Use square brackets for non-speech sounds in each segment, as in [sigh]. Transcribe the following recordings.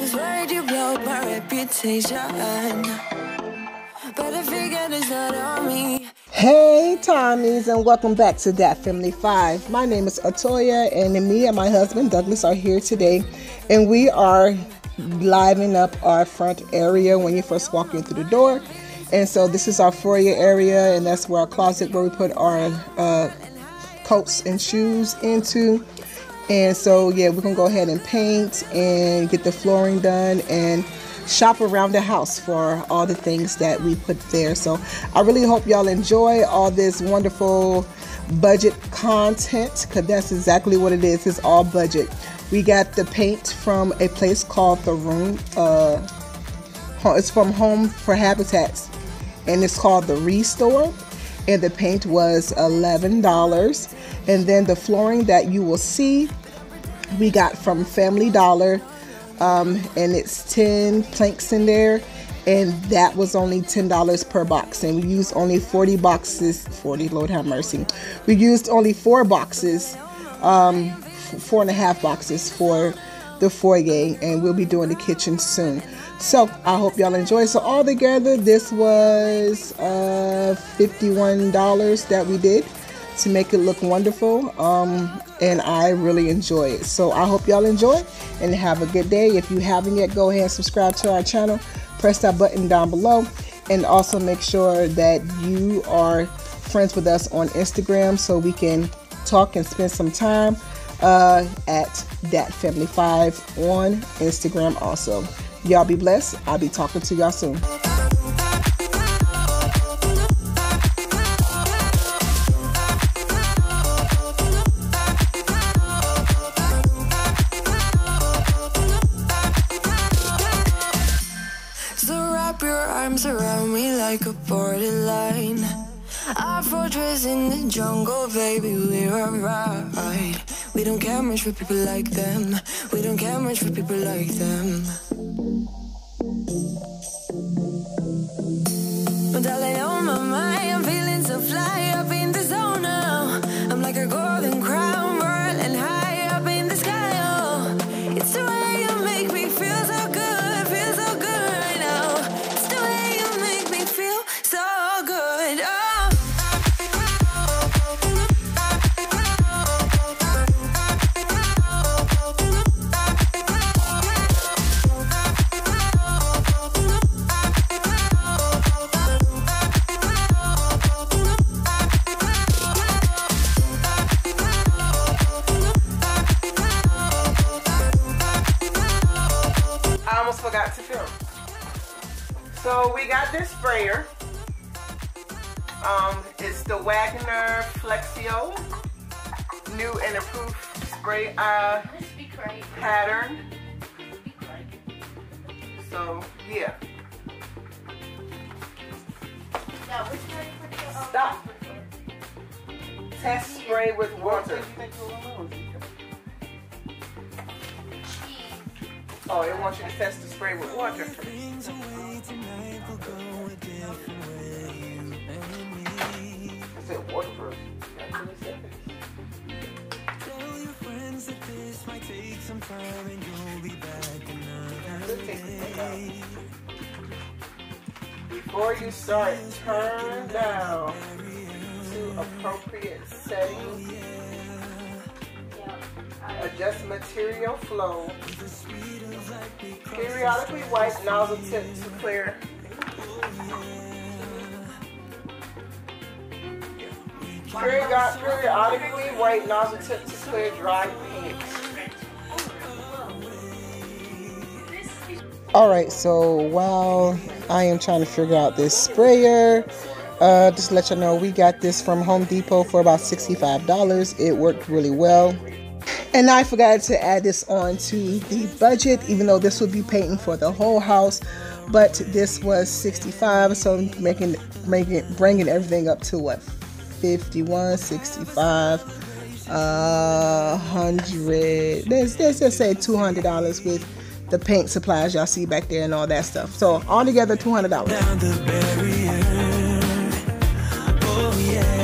Was worried you my reputation. But I figured it's not on me. Hey, Tommies, and welcome back to Dat Family 5. My name is Atoya, and me and my husband Douglas are here today, and we are livening up our front area when you first walk in through the door. And so, this is our foyer area, and that's where our closet where we put our uh, coats and shoes into. And so, yeah, we're gonna go ahead and paint and get the flooring done and shop around the house for all the things that we put there. So, I really hope y'all enjoy all this wonderful budget content because that's exactly what it is. It's all budget. We got the paint from a place called The Room. Uh, it's from Home for Habitats and it's called The Restore. And the paint was $11 and then the flooring that you will see, we got from Family Dollar. Um, and it's 10 planks in there. And that was only $10 per box. And we used only 40 boxes. 40, Lord have mercy. We used only four boxes, um, four and a half boxes for the foyer. And we'll be doing the kitchen soon. So I hope y'all enjoy. So all together, this was uh, $51 that we did to make it look wonderful. Um, and I really enjoy it. So I hope y'all enjoy and have a good day. If you haven't yet, go ahead and subscribe to our channel. Press that button down below. And also make sure that you are friends with us on Instagram so we can talk and spend some time uh, at Dat Family 5 on Instagram also. Y'all be blessed. I'll be talking to y'all soon. So wrap your arms around me like a borderline. Our fortress in the jungle, baby, we're alright. We don't care much for people like them. We don't care much for people like them. Let's take the thing out. Before you start, turn down to appropriate settings. Adjust material flow. Periodically wipe nozzle tip to clear. Period- Periodically wipe nozzle tip to clear dry All right, so while I am trying to figure out this sprayer, uh, just let you know, we got this from Home Depot for about $65. It worked really well. And I forgot to add this on to the budget, even though this would be painting for the whole house. But this was 65, so making making bringing everything up to what 51, 65, uh, 100. Let's, let's just say $200 with the paint supplies y'all see back there and all that stuff. So all together, $200. down the barrier. Oh yeah.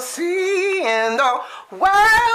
And see in the world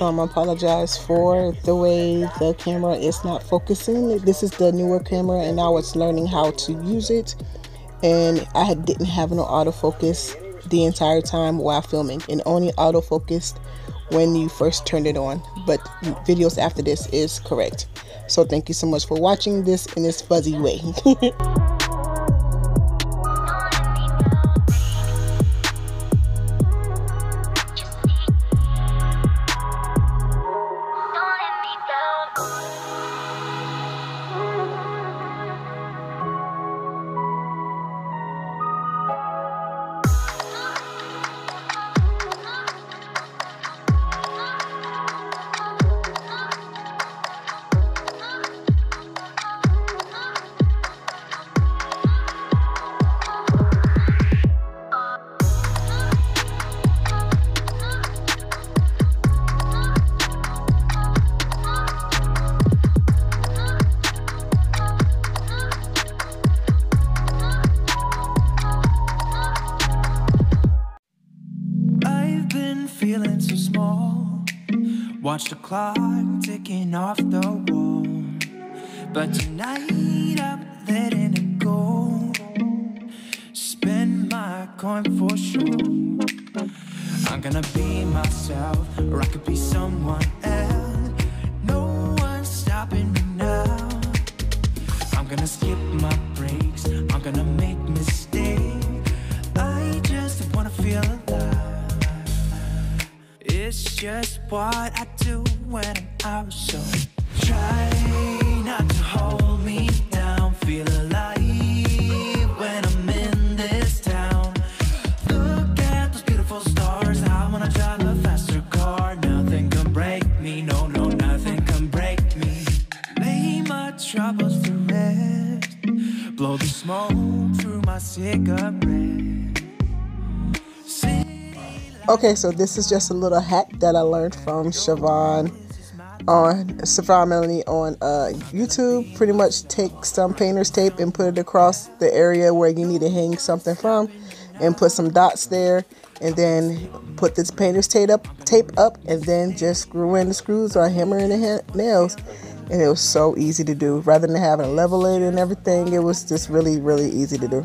So I'm apologize for the way the camera is not focusing. This is the newer camera, and now it's learning how to use it. And I didn't have no autofocus the entire time while filming, and only autofocused when you first turned it on. But videos after this is correct. So thank you so much for watching this in this fuzzy way. [laughs] the clock just what I do when I'm out. So try Okay, so this is just a little hack that I learned from Siobhan on Siobhan Melanie on uh, YouTube. Pretty much take some painter's tape and put it across the area where you need to hang something from, and put some dots there, and then put this painter's tape up, tape up, and then just screw in the screws or hammer in the ha- nails. And it was so easy to do. Rather than having to level it and everything, it was just really, really easy to do.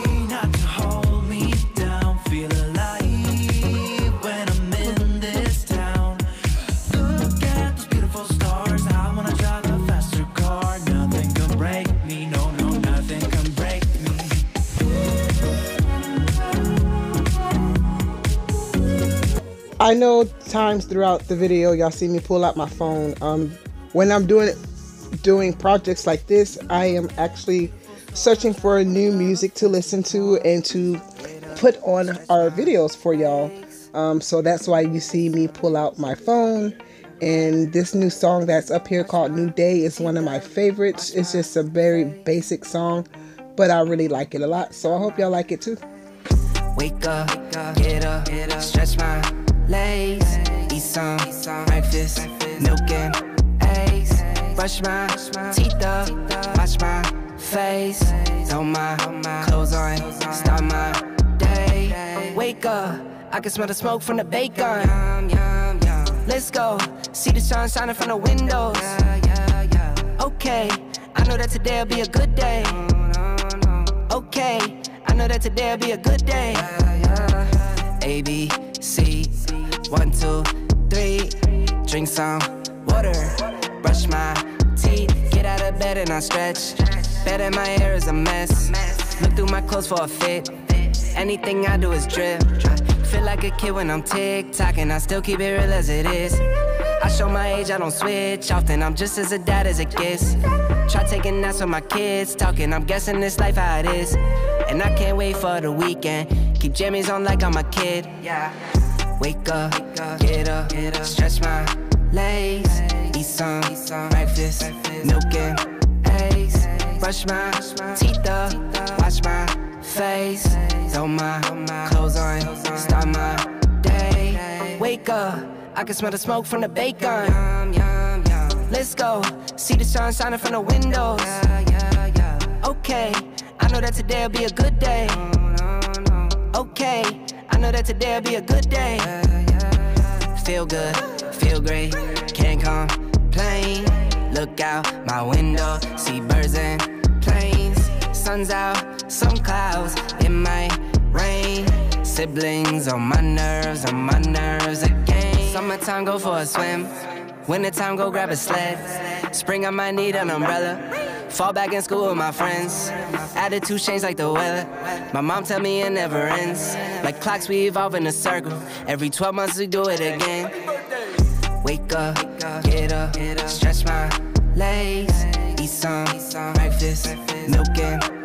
I know times throughout the video y'all see me pull out my phone. Um, when I'm doing doing projects like this, I am actually searching for new music to listen to and to put on our videos for y'all. Um, so that's why you see me pull out my phone. And this new song that's up here called New Day is one of my favorites. It's just a very basic song, but I really like it a lot. So I hope y'all like it too. Wake up, get up, stretch my legs, eat some breakfast, milk and eggs, brush my teeth up, wash my face, throw my clothes on, start my day. Wake up, I can smell the smoke from the bacon. Let's go, see the sun shining from the windows. Okay, I know that today'll be a good day. Okay, I know that today'll be a good day. A B C, one two three. Drink some water, brush my teeth, get out of bed and I stretch. Bed in my hair is a mess. Look through my clothes for a fit. Anything I do is drip. Feel like a kid when I'm tick and I still keep it real as it is. I show my age, I don't switch often. I'm just as a dad as it gets. Try taking naps with my kids, talking. I'm guessing this life how it is. And I can't wait for the weekend. Keep jammies on like I'm a kid. Yeah. Wake up, get up, stretch my legs, eat some breakfast, milk and eggs, brush my teeth up, wash my face, throw my clothes on, start my day. Wake up, I can smell the smoke from the bacon. Let's go, see the sun shining from the windows. Okay, I know that today'll be a good day. Okay, know that today'll be a good day. Feel good, feel great, can't complain. Look out my window, see birds and planes. Sun's out, some clouds, it might rain. Siblings on my nerves, on my nerves again. Summertime, go for a swim. Wintertime, go grab a sled. Spring, I might need an umbrella. Fall back in school with my friends. Attitude change like the weather. My mom tell me it never ends. Like clocks, we evolve in a circle. Every 12 months, we do it again. Wake up, get up, stretch my legs, eat some breakfast, milk and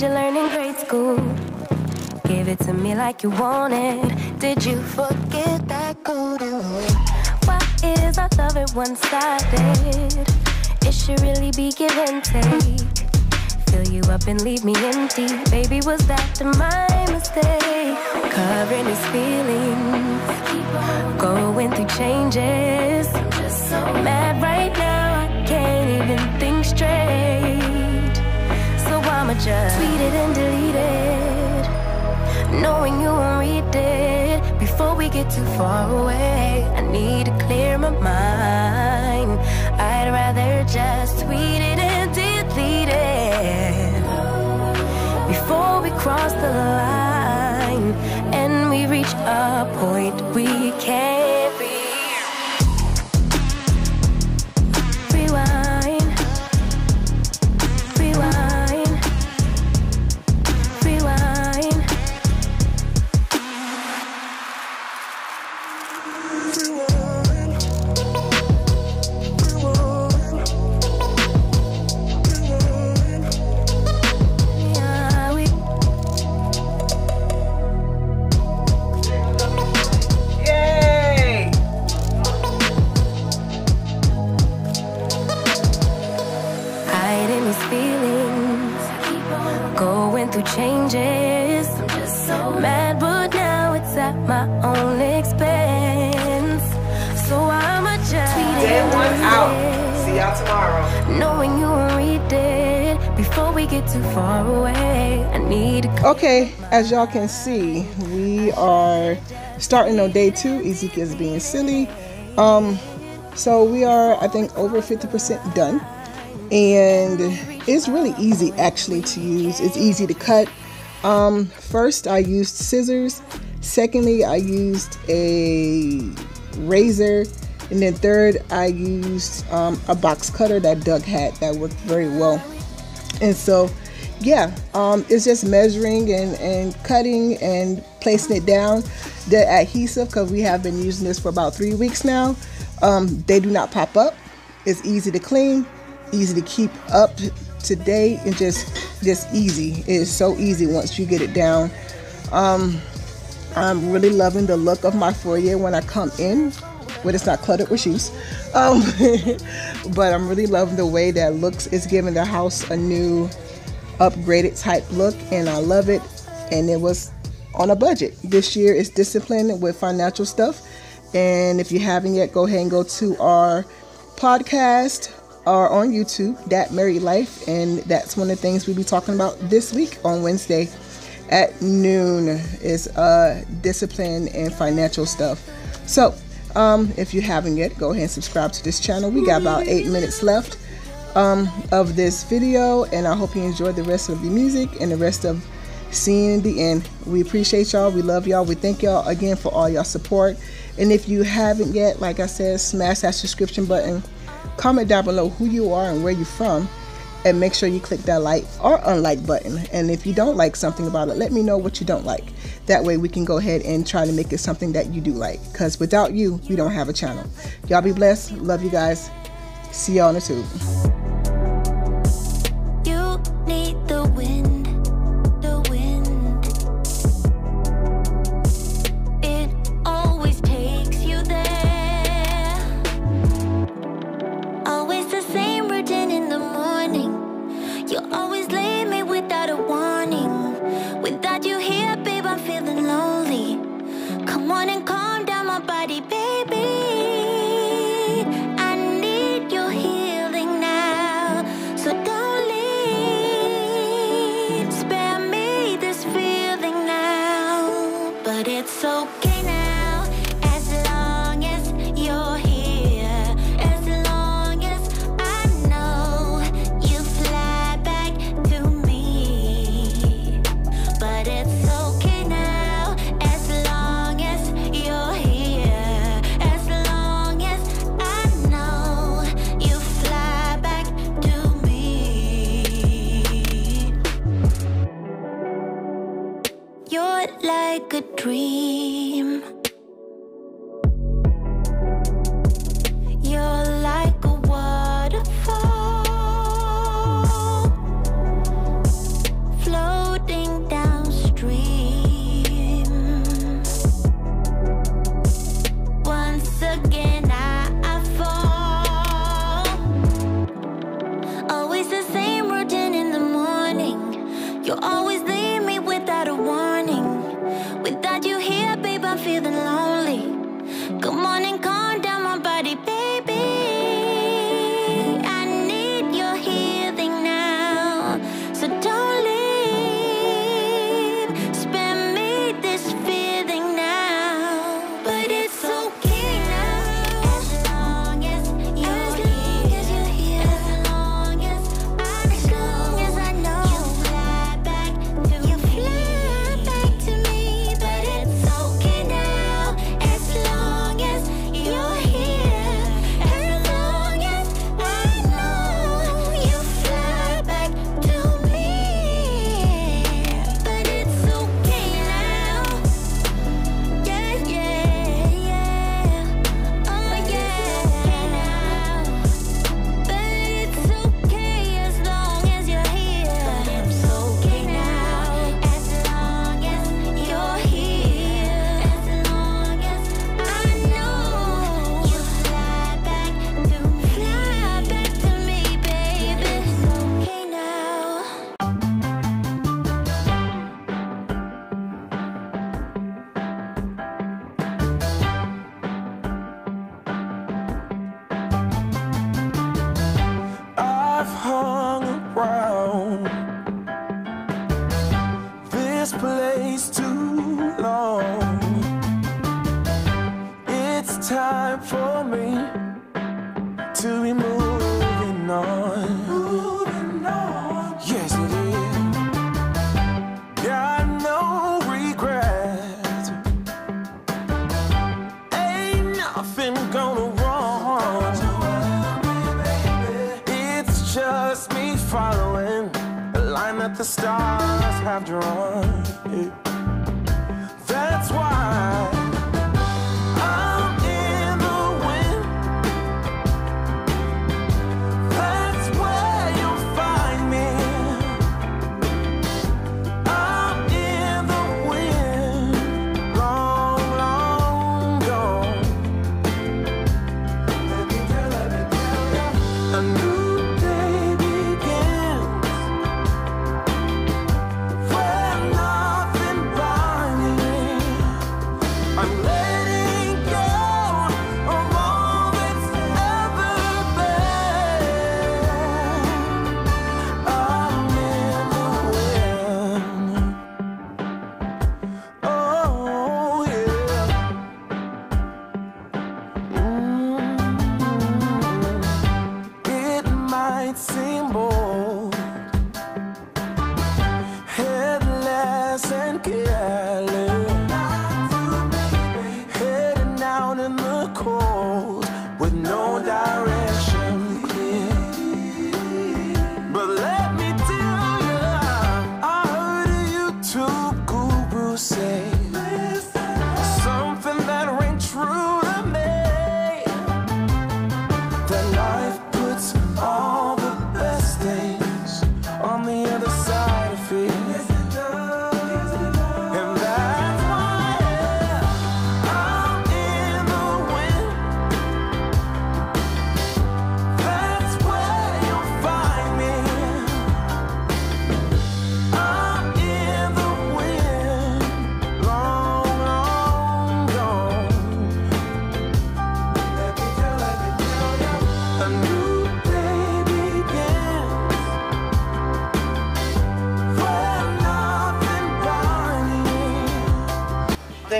What you learn in grade school. Give it to me like you want it. Did you forget that code? Why is our love at one sided? It should really be give and take. Fill you up and leave me empty. Baby, was that my mistake? Covering his feelings, going through changes. I'ma just tweet it and deleted, knowing you won't read it before we get too far away. I need to clear my mind. I'd rather just tweet it and delete it before we cross the line and we reach a point we can't get too far away. I need Okay, as y'all can see, we are starting on day two. Ezekia's being silly. Um, so we are, I think, over 50% done. And it's really easy actually to use. It's easy to cut. Um, first, I used scissors. Secondly, I used a razor. And then third, I used um, a box cutter that Doug had that worked very well. And so, yeah, um, it's just measuring and, and cutting and placing it down. The adhesive, because we have been using this for about three weeks now, um, they do not pop up. It's easy to clean, easy to keep up to date, and just just easy. It is so easy once you get it down. Um, I'm really loving the look of my foyer when I come in, when it's not cluttered with shoes. Um, [laughs] but I'm really loving the way that looks. It's giving the house a new, upgraded type look, and I love it. And it was on a budget. This year is disciplined with financial stuff. And if you haven't yet, go ahead and go to our podcast or on YouTube, That Married Life. And that's one of the things we'll be talking about this week on Wednesday at noon is uh, discipline and financial stuff. So, um, if you haven't yet, go ahead and subscribe to this channel. We got about eight minutes left um, of this video, and I hope you enjoyed the rest of the music and the rest of seeing the end. We appreciate y'all. We love y'all. We thank y'all again for all y'all support. And if you haven't yet, like I said, smash that subscription button. Comment down below who you are and where you're from and make sure you click that like or unlike button. And if you don't like something about it, let me know what you don't like. That way we can go ahead and try to make it something that you do like. Because without you, we don't have a channel. Y'all be blessed. Love you guys. See y'all on the tube. To be moving on. Moving on. Yes, it is. Got no regret. Ain't nothing gonna wrong. It's just me following the line that the stars have drawn.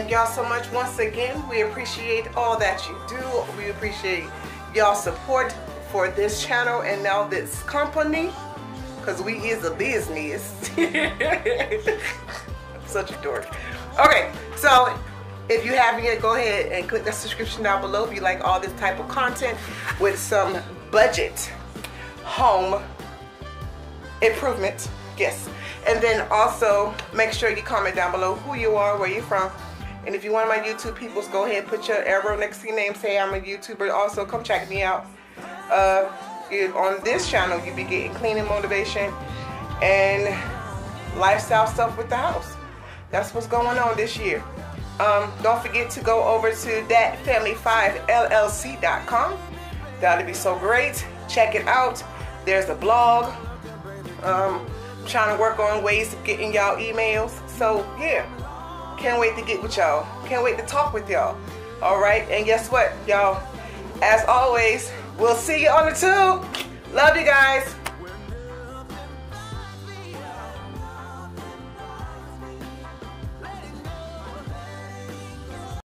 Thank y'all so much once again. We appreciate all that you do. We appreciate y'all support for this channel and now this company because we is a business. I'm [laughs] such a dork. Okay, so if you haven't yet, go ahead and click that subscription down below if you like all this type of content with some budget home improvement. Yes. And then also make sure you comment down below who you are, where you're from. And if one of my YouTube peoples, go ahead put your arrow next to your name. Say I'm a YouTuber. Also, come check me out. Uh, on this channel, you'll be getting cleaning motivation and lifestyle stuff with the house. That's what's going on this year. Um, don't forget to go over to datfamily5llc.com. That'll be so great. Check it out. There's a blog. Um, trying to work on ways of getting y'all emails. So yeah, can't wait to get with y'all. Can't wait to talk with y'all. All right, and guess what, y'all? As always, we'll see you on the tube. Love you guys.